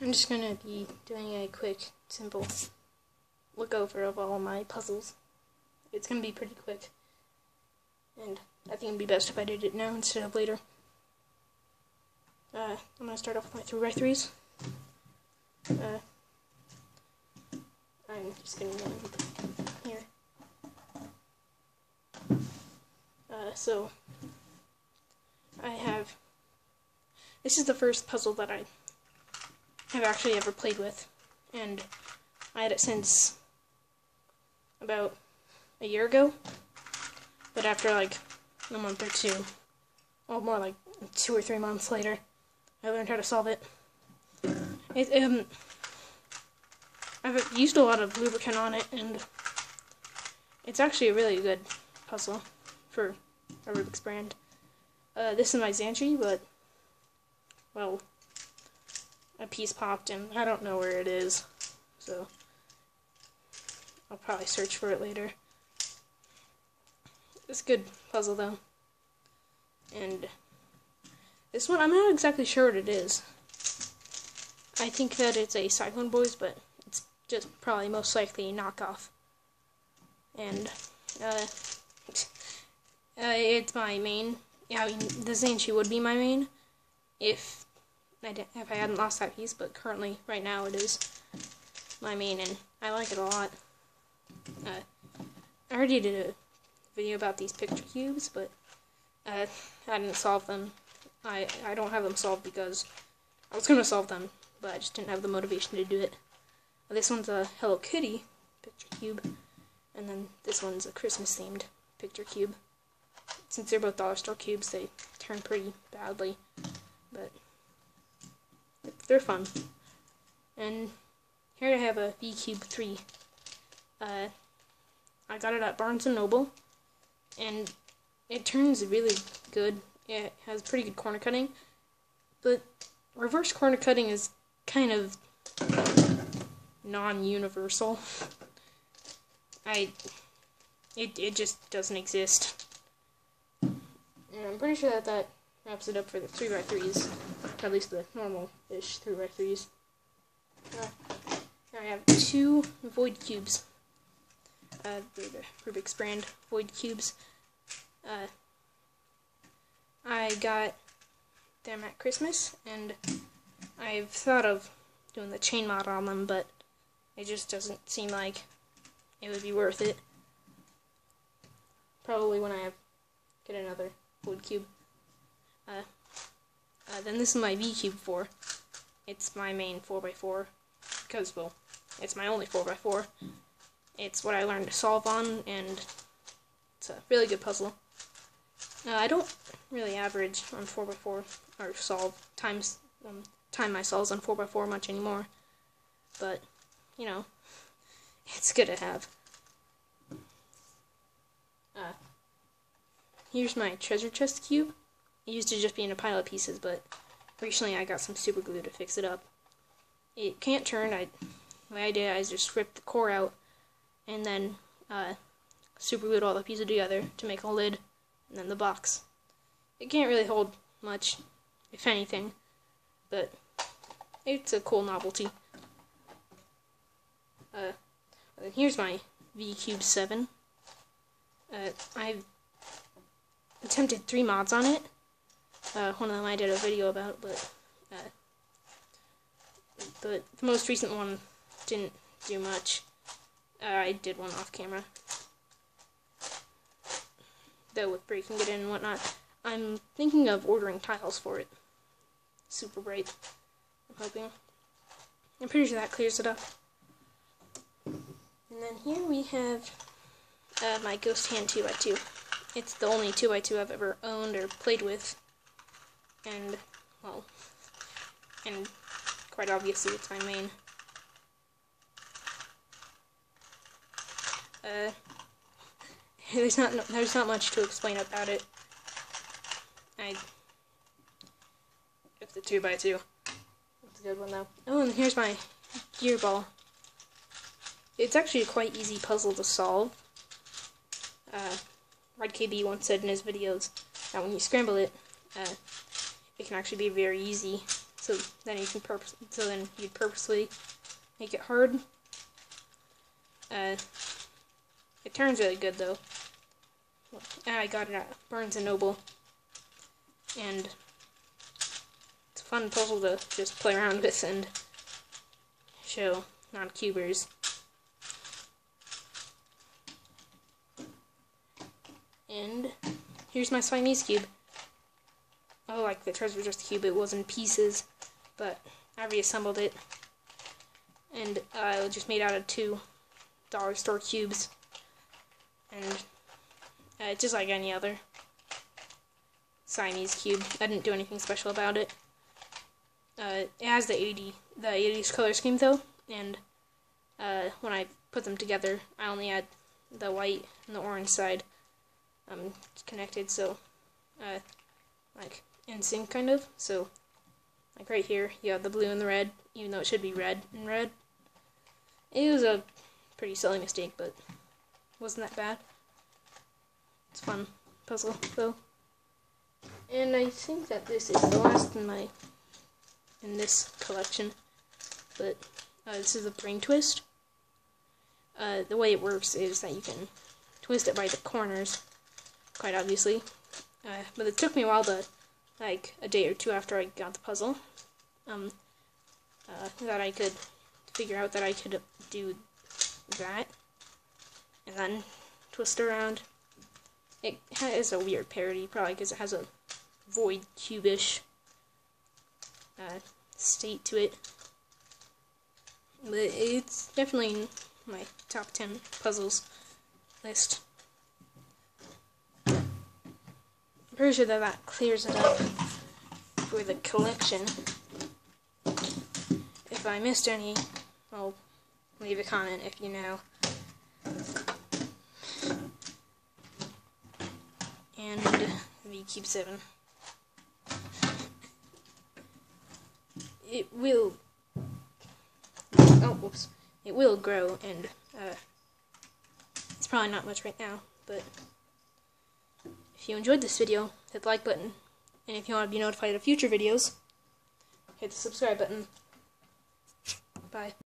I'm just going to be doing a quick, simple look over of all my puzzles. It's going to be pretty quick. And I think it'd be best if I did it now instead of later. Uh, I'm going to start off with my 3 by 3s Uh, I'm just going to go here. Uh, so, I have, this is the first puzzle that I have actually ever played with, and I had it since about a year ago, but after like a month or two, or more like two or three months later, I learned how to solve it. It um, I've used a lot of lubricant on it, and it's actually a really good puzzle for a Rubik's brand. Uh, this is my Zhanchi, but well, a piece popped and I don't know where it is. So I'll probably search for it later. It's a good puzzle though. And this one, I'm not exactly sure what it is. I think that it's a Cyclone Boys, but it's just probably most likely a knockoff. And, uh, uh it's my main. Yeah, I mean, the Zhanchi would be my main if I did, if I hadn't lost that piece, but currently, right now, it is my main, and I like it a lot. Uh, I already did a video about these picture cubes, but uh, I didn't solve them. I, I don't have them solved because I was going to solve them, but I just didn't have the motivation to do it. Uh, this one's a Hello Kitty picture cube, and then this one's a Christmas-themed picture cube. Since they're both dollar store cubes, they turn pretty badly, but they're fun. And here I have a V-Cube 3. Uh, I got it at Barnes & Noble, and it turns really good. It has pretty good corner cutting, but reverse corner cutting is kind of non-universal. I, it, it just doesn't exist. And I'm pretty sure that that wraps it up for the 3x3s at least the normal-ish 3x3s. Uh, I have two void cubes. Uh, the Rubik's brand void cubes. Uh, I got them at Christmas, and I've thought of doing the chain mod on them, but it just doesn't seem like it would be worth it. Probably when I have, get another void cube. Uh, uh, then this is my V-Cube 4. It's my main 4x4, because, well, it's my only 4x4. It's what I learned to solve on, and it's a really good puzzle. Uh, I don't really average on 4x4, or solve times, um, time my solves on 4x4 much anymore, but, you know, it's good to have. Uh, here's my treasure chest cube. It used to just be in a pile of pieces, but recently I got some super glue to fix it up. It can't turn. I, my idea is just rip the core out and then uh, super glued all the pieces together to make a lid and then the box. It can't really hold much, if anything, but it's a cool novelty. Uh, here's my V Cube 7. Uh, I've attempted three mods on it. Uh, one of them I did a video about, but uh, the, the most recent one didn't do much. Uh, I did one off camera. Though with breaking it in and whatnot. I'm thinking of ordering tiles for it. Super bright. I'm hoping. I'm pretty sure that clears it up. And then here we have uh, my Ghost Hand 2x2. It's the only 2x2 I've ever owned or played with and, well, and quite obviously it's my main. Uh, there's not there's not much to explain about it. I it's the two by two. That's a good one though. Oh, and here's my gear ball. It's actually a quite easy puzzle to solve. Uh, Red KB once said in his videos that when you scramble it, uh, it can actually be very easy so then you can purpose, so then you'd purposely make it hard. Uh, it turns really good though. I got it at Barnes and Noble, and it's a fun puzzle to just play around with and show non-cubers. And here's my Siamese cube. Oh, like the treasure chest cube, it was in pieces, but I reassembled it. And uh, just made out of two dollar store cubes. And uh, just like any other Siamese cube. I didn't do anything special about it. Uh, it has the 80, the 80s color scheme though, and uh, when I put them together, I only had the white and the orange side um, connected, so uh, like in sync kind of. So like right here, you have the blue and the red, even though it should be red and red. It was a pretty silly mistake, but wasn't that bad. It's fun puzzle though. And I think that this is the last in my in this collection. But uh, this is a brain twist. Uh, the way it works is that you can twist it by the corners, quite obviously. Uh, but it took me a while to, like, a day or two after I got the puzzle, um, uh, that I could figure out that I could do that, and then twist around. It has a weird parity, probably because it has a void cubish uh, state to it. But it's definitely in my top 10 puzzles list. I'm pretty sure that that clears it up for the collection. If I missed any, I'll leave a comment if you know. And V Cube 7. It will oh, whoops, it will grow, and uh, it's probably not much right now, but if you enjoyed this video, hit the like button, and if you want to be notified of future videos, hit the subscribe button. Bye.